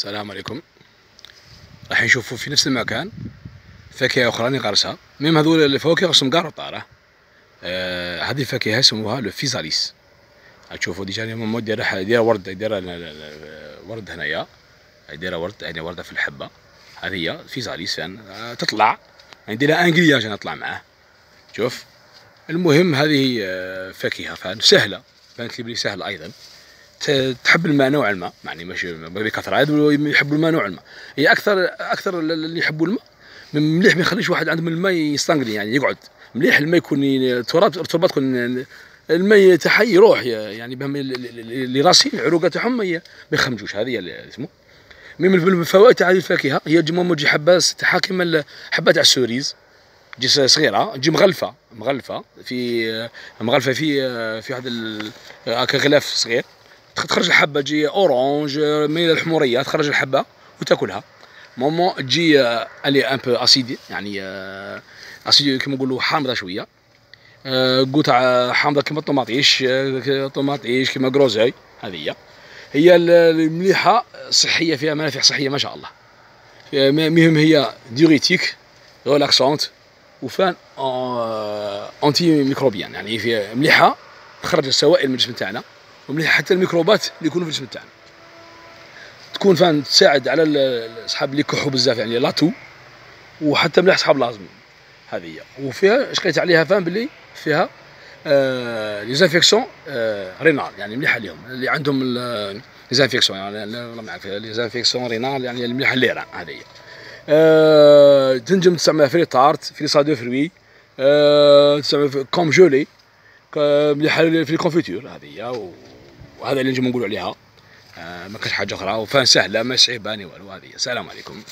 السلام عليكم. راح نشوفوا في نفس المكان. فاكهة أخرى نغرسها ميم هذول الفواكه رسم كاع طارة. آه هذه الفاكهة يسموها لو فيزاليس. تشوفوا ديجا ماما دايرة دايرة ورد دايرة ورد هنايا. دايرة ورد يعني وردة في الحبة. هذه هي فيزاليس فان آه تطلع. ندير لها انجرياج أنا أطلع معاه شوف. المهم هذه آه، فاكهة فان سهلة. بانت لي بلي سهلة أيضا. تحب الماء نوعا ما يعني ماشي بكثره يحبوا الماء نوعا ما هي أكثر أكثر اللي يحبوا الماء مليح ما يخليش واحد عندهم الماء يستنقلي يعني يقعد. مليح الماء يكون تراب التربه تكون الماء تاعها يروح يعني بهم اللي راسي العروقة تاعهم ما يخمجوش هذه اللي اسمه. من الفوائد هذه الفاكهة هي تجي حبة تاعها كيما حبة تاع السوريز. تجي صغيرة تجي مغلفة مغلفة في مغلفة في في واحد هكا غلاف صغير. تخرج الحبة تجي orange ميل الحمورية تخرج الحبة وتاكلها. moment تجي elle est un peu acide يعني acide كيما نقولوا حامضة شوية. goût حامضة كيما الطوماطيش طوماطيش كيما groseille هذه هي. هي المليحة صحية فيها منافع صحية ما شاء الله. مهم هي diurétique relaxante و enfin anti-microbienne يعني فيها مليحة تخرج السوائل من الجسم تاعنا. ومليح. حتى الميكروبات اللي يكونوا في الجسم تاعنا. تكون enfin تساعد على اصحاب اللي يكحوا بزاف يعني la toux وحتى مليح أصحاب l'asthme هذه هي. وفيها شقيت عليها enfin باللي فيها آه les infections آه rénales يعني مليحة لهم اللي عندهم les infections يعني والله ما عارف les infections rénales يعني المليحة الليرة. هذه هي. آه تنجم تستعملها في tarte في salade de fruits آه تستعمل comme gelée مليحة في ال confiture هذه هي. وهذا اللي نجم نقولوا عليها. آه ما كاش حاجة أخرى. و enfin سهلة ما صعيباني والو. هذه. السلام عليكم.